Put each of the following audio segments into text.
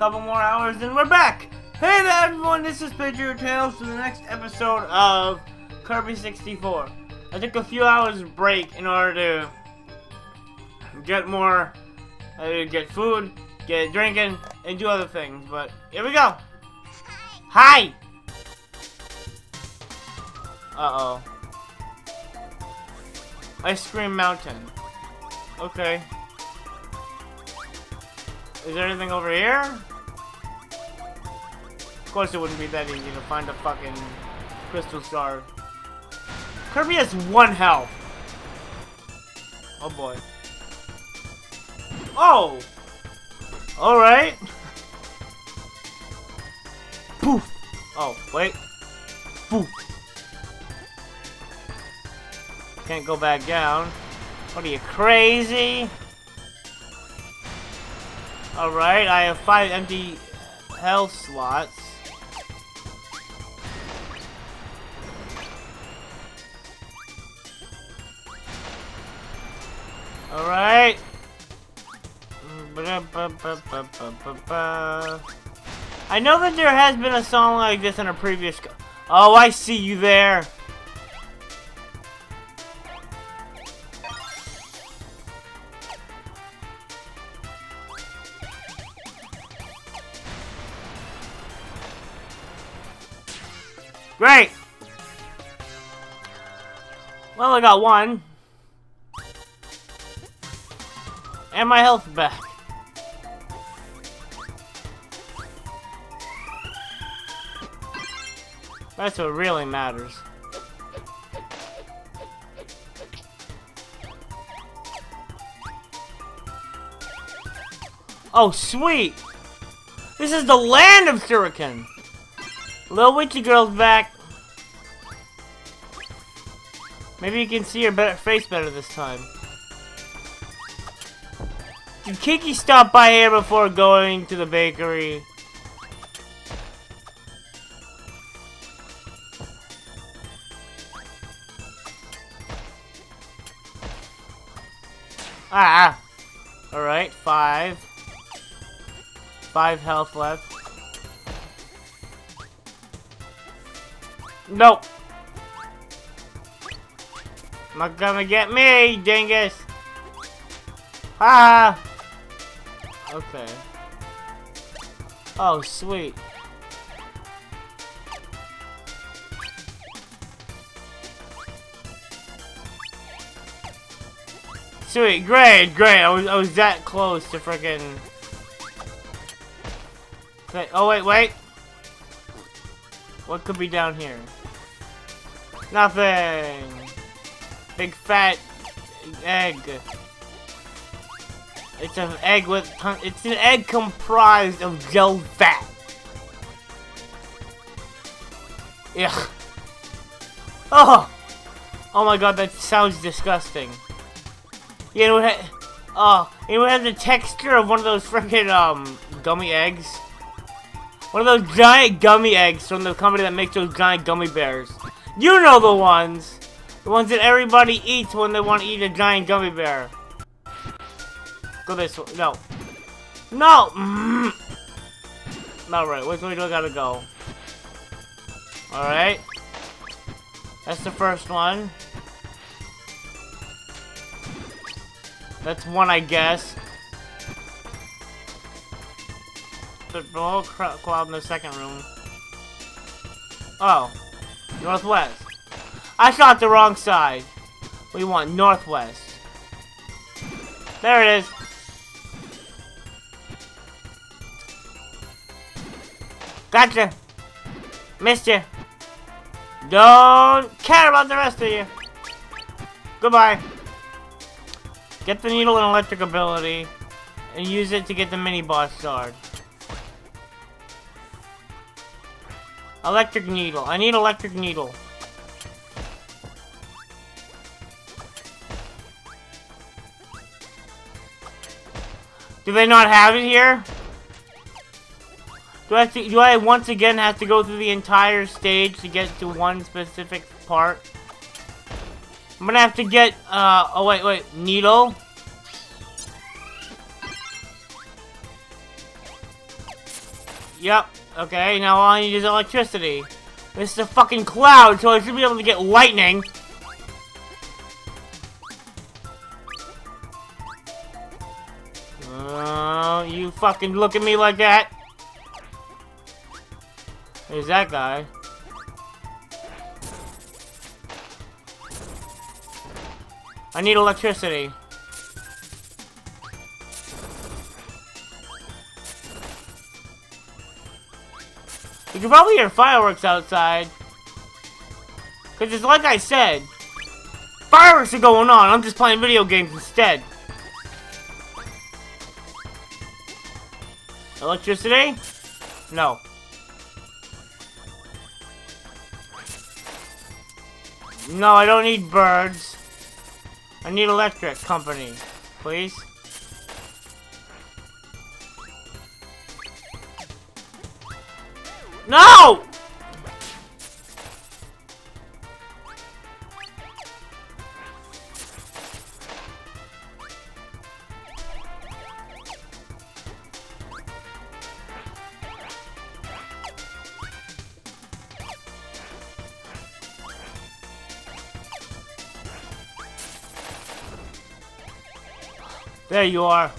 couple more hours, and we're back! Hey there, everyone, this is Patriotails for the next episode of Kirby 64. I took a few hours break in order to get more, uh, get food, get drinking, and do other things, but here we go! Hi! Uh-oh. Ice Cream Mountain. Okay. Is there anything over here? Of course it wouldn't be that easy to find a fucking crystal star. Kirby has one health. Oh boy. Oh! Alright. Poof! Oh, wait. Poof! Can't go back down. What are you, crazy? Alright, I have five empty health slots. Alright. I know that there has been a song like this in a previous... Oh, I see you there. Great! Well, I got one. And my health back. That's what really matters. Oh, sweet! This is the land of Shuriken! Little witchy girl's back. Maybe you can see her better face better this time. Did Kiki stop by here before going to the bakery? Ah! Alright, five. Five health left. Nope. Not gonna get me, dingus. Ah. Okay. Oh, sweet. Sweet, great, great. I was I was that close to freaking. Okay. Oh wait, wait. What could be down here? Nothing. Big fat egg. It's an egg with it's an egg comprised of gel fat. Yeah. Oh. Oh my god, that sounds disgusting. You know what? Oh, know what has the texture of one of those freaking um gummy eggs? One of those giant gummy eggs from the company that makes those giant gummy bears. You know the ones! The ones that everybody eats when they want to eat a giant gummy bear. Go this way. No. No! Mm. Alright, which way do I gotta go? Alright. That's the first one. That's one, I guess. the whole cloud in the second room. Oh. Northwest. I shot the wrong side. We want northwest. There it is. Gotcha. Missed you. Don't care about the rest of you. Goodbye. Get the needle and electric ability and use it to get the mini boss sword. Electric needle. I need electric needle. Do they not have it here? Do I, to, do I once again have to go through the entire stage to get to one specific part? I'm gonna have to get, uh, oh wait, wait, needle? Yep. Okay, now all I need is electricity. This is a fucking cloud, so I should be able to get lightning. Uh, you fucking look at me like that. There's that guy. I need electricity. You can probably hear fireworks outside. Because it's like I said, fireworks are going on. I'm just playing video games instead. Electricity? No. No, I don't need birds. I need electric company, please. There you are.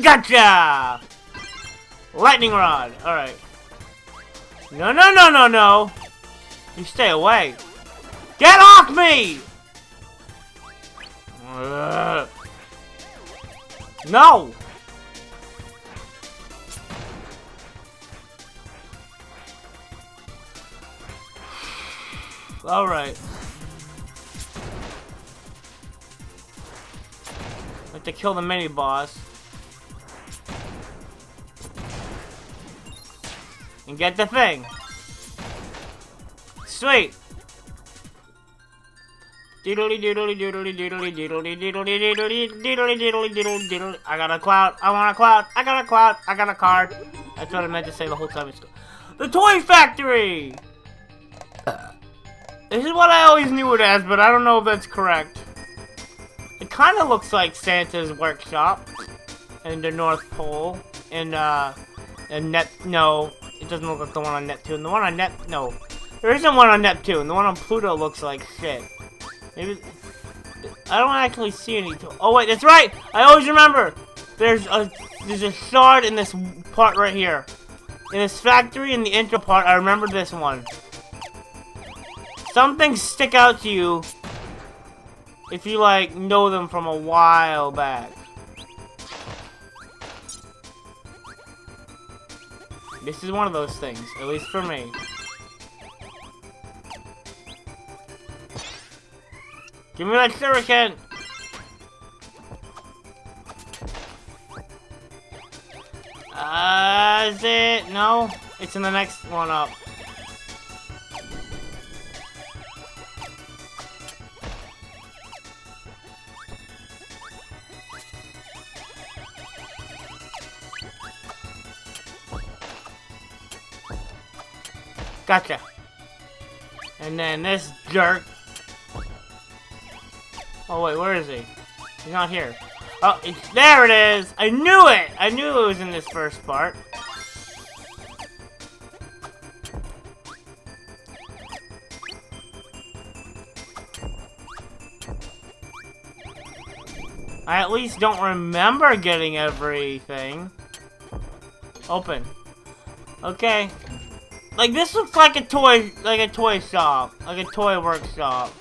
Gotcha! Lightning rod. Alright. No, no, no, no, no. You stay away. Get off me! Ugh. No! Alright. To kill the mini boss. And get the thing. Sweet. Doodly doodly doodly doodly doodly doodly doodly doodly doodly doodly doodly. I got a cloud. I want a cloud. I got a cloud. I got a card. That's what I meant to say the whole time. The Toy Factory! This is what I always knew it as, but I don't know if that's correct. Kind of looks like Santa's workshop in the North Pole. In, uh, in Net... No, it doesn't look like the one on Neptune. The one on Nep... No. There isn't one on Neptune. The one on Pluto looks like shit. Maybe... I don't actually see any... Oh, wait, that's right! I always remember! There's a... There's a shard in this part right here. In this factory, in the intro part, I remember this one. Some things stick out to you if you, like, know them from a while back. This is one of those things, at least for me. Give me that shuriken! Uh, is it? No? It's in the next one up. Gotcha. And then this jerk. Oh wait, where is he? He's not here. Oh, it's, there it is! I knew it! I knew it was in this first part. I at least don't remember getting everything. Open. Okay. Like, this looks like a toy, like a toy shop. Like a toy workshop.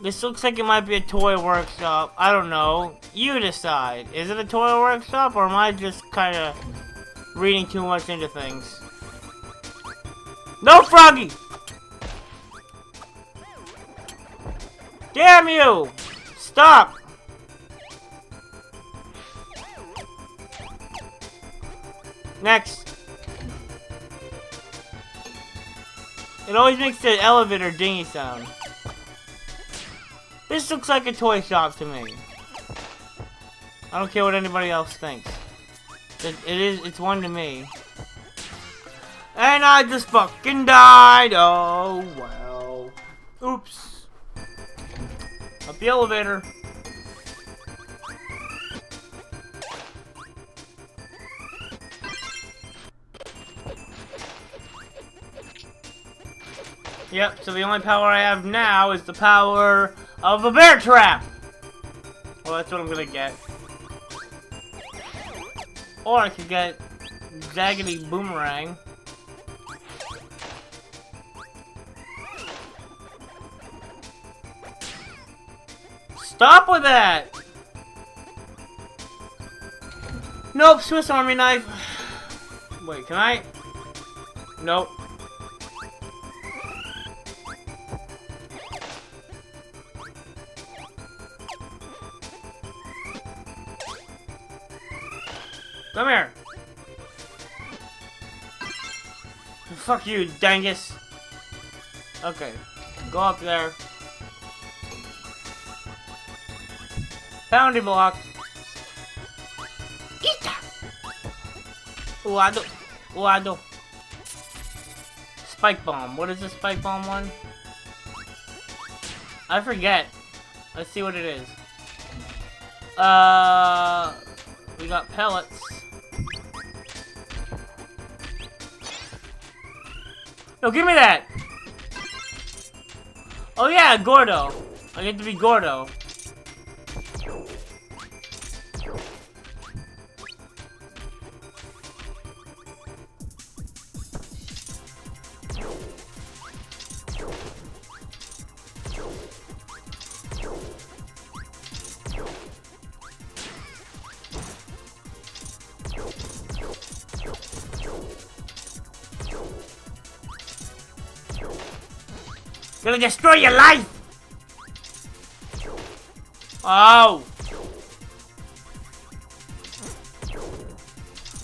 This looks like it might be a toy workshop. I don't know. You decide. Is it a toy workshop, or am I just kind of reading too much into things? No, Froggy! Damn you! Stop! Next. It always makes the elevator dingy sound. This looks like a toy shop to me. I don't care what anybody else thinks. It, it is, it's one to me. And I just fucking died. Oh, well. Oops. Up the elevator. Yep, so the only power I have now is the power of a bear trap. Well, that's what I'm gonna get. Or I could get Jaggedy Boomerang. Stop with that! Nope, Swiss Army knife. Wait, can I? Nope. You, dangus. Okay, go up there. Pounding block. Ita! Uado. Uado. Spike bomb. What is the spike bomb one? I forget. Let's see what it is. Uh, we got pellets. No, give me that! Oh yeah, Gordo. I get to be Gordo. Gonna destroy your life! Oh!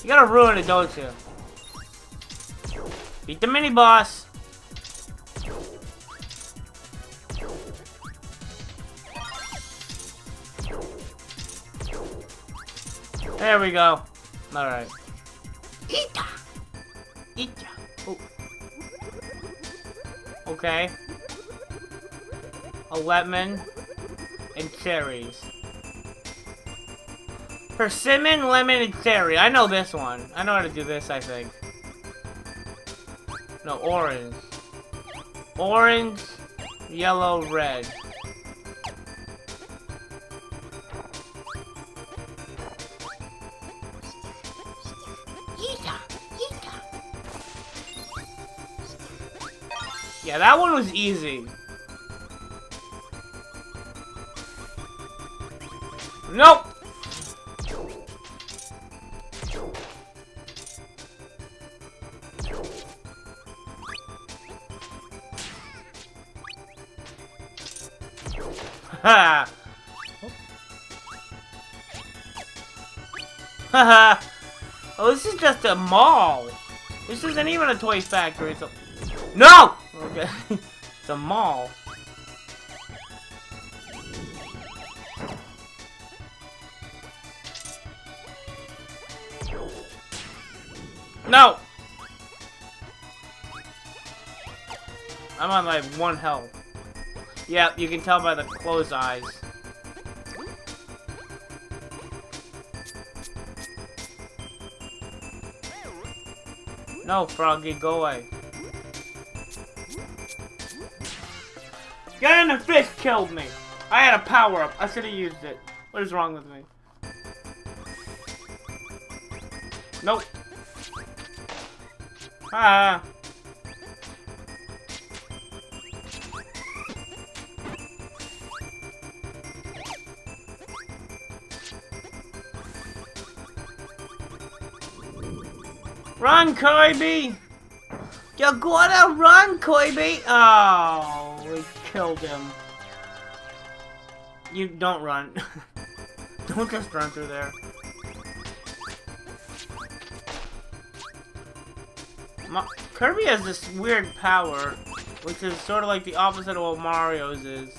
You gotta ruin it, don't you? Beat the mini boss! There we go. Alright. Ita! Ita! Oh. Okay a lemon, and cherries. Persimmon, lemon, and cherry. I know this one. I know how to do this, I think. No, orange. Orange, yellow, red. Yeah, that one was easy. Nope! Ha! Haha! oh, this is just a mall. This isn't even a toy factory. It's a... No! Okay. it's a mall. No! I'm on like one health. Yeah, you can tell by the closed eyes. No, Froggy, go away. Get in the fish killed me! I had a power-up. I should have used it. What is wrong with me? Nope. Ah. Run, Kirby! You gotta run, Kirby! Oh, we killed him. You don't run. don't just run through there. Ma Kirby has this weird power, which is sort of like the opposite of what Mario's is.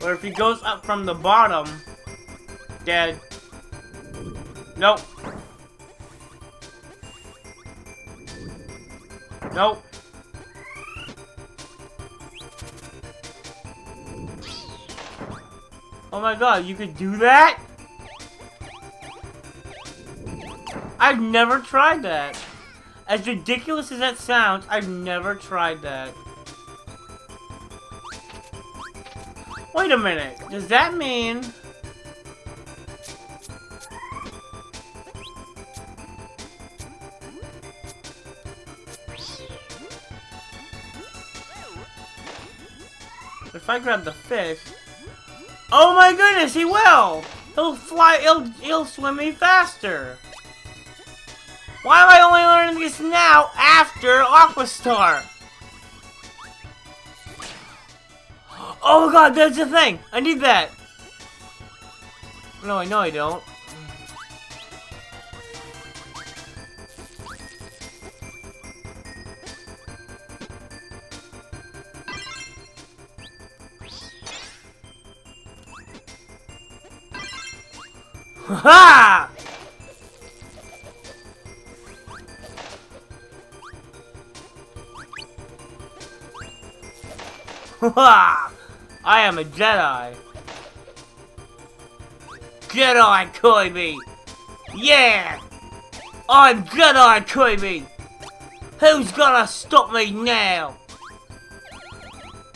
Where if he goes up from the bottom, dead. Nope. Nope. Oh my god, you could do that? I've never tried that. As ridiculous as that sounds, I've never tried that. Wait a minute. Does that mean... If I grab the fish... Oh my goodness, he will! He'll fly, he'll, he'll swim me faster! Why am I only learning this now after Aqua Star? Oh god, that's the thing! I need that! No, I know I don't. I am a Jedi. Jedi Kirby! Yeah! I'm Jedi Kirby! Who's gonna stop me now?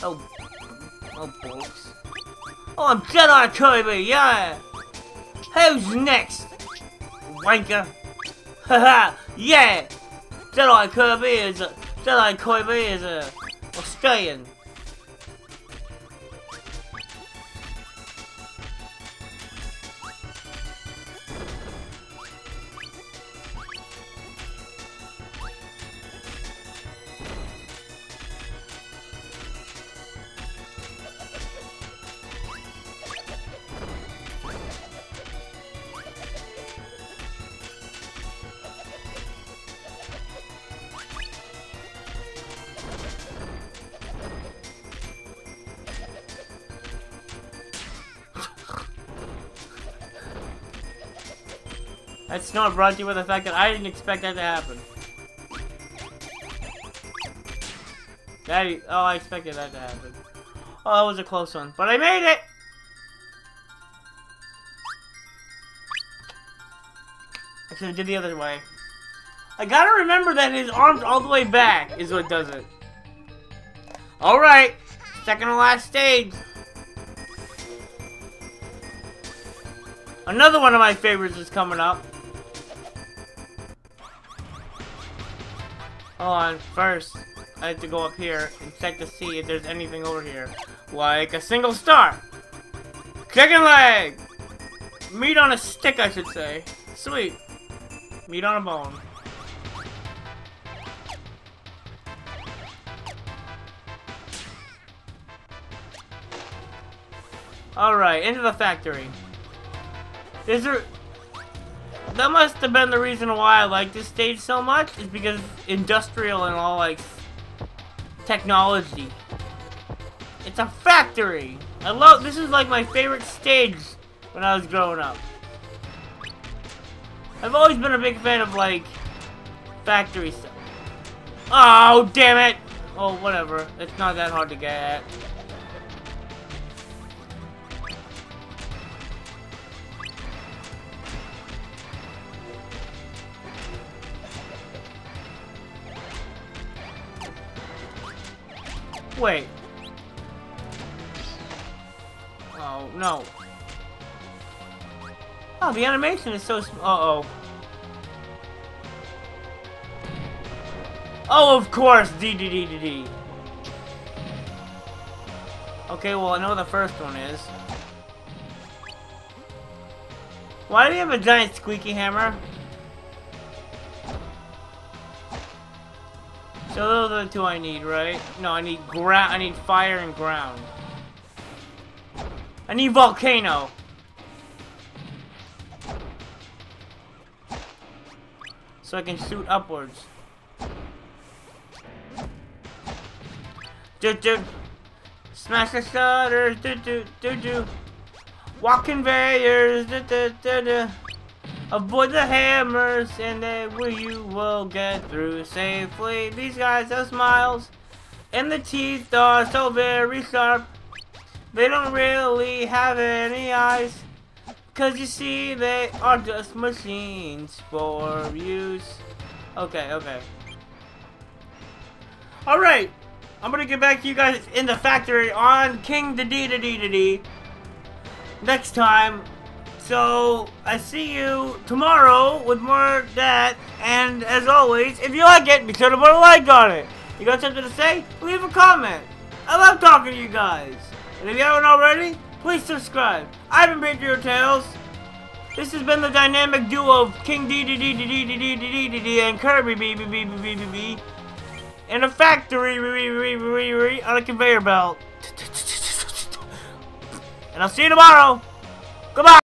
Oh, oh. Oh, I'm Jedi Kirby, yeah! Who's next? Wanker! Haha, yeah! Jedi Kirby is a, Jedi Kirby is a Australian. That's not brought you with the fact that I didn't expect that to happen. That, oh, I expected that to happen. Oh, that was a close one. But I made it! I should have did the other way. I gotta remember that his arm's all the way back is what does it. Alright, second to last stage. Another one of my favorites is coming up. On, first, I have to go up here and check to see if there's anything over here. Like a single star! Chicken leg! Meat on a stick, I should say. Sweet. Meat on a bone. Alright, into the factory. Is there that must have been the reason why I like this stage so much, is because industrial and all, like, technology. It's a factory! I love, this is like my favorite stage when I was growing up. I've always been a big fan of, like, factory stuff. Oh, damn it! Oh, whatever. It's not that hard to get. Wait. Oh, no. Oh, the animation is so. Uh-oh. Oh, of course! D D D D D. Okay, well, I know the first one is. Why do you have a giant squeaky hammer? So those are the two I need, right? No, I need ground. I need fire and ground. I need volcano. So I can shoot upwards. Do do. Smash the shutters. Do do do do. Walk conveyors. Do do do do. Avoid the hammers, and then you will get through safely. These guys have smiles, and the teeth are so very sharp. They don't really have any eyes, cause you see they are just machines for use. Okay, okay. Alright, I'm gonna get back to you guys in the factory on King the D the D the D next time. So I see you tomorrow with more of that. And as always, if you like it, be sure to put a like on it. You got something to say? Leave a comment. I love talking to you guys. And if you haven't already, please subscribe. I've been Patriotails. This has been the dynamic duo of King D D D D D D D D D D and Kirby B B B B B B B in a factory on a conveyor belt. And I'll see you tomorrow. Goodbye.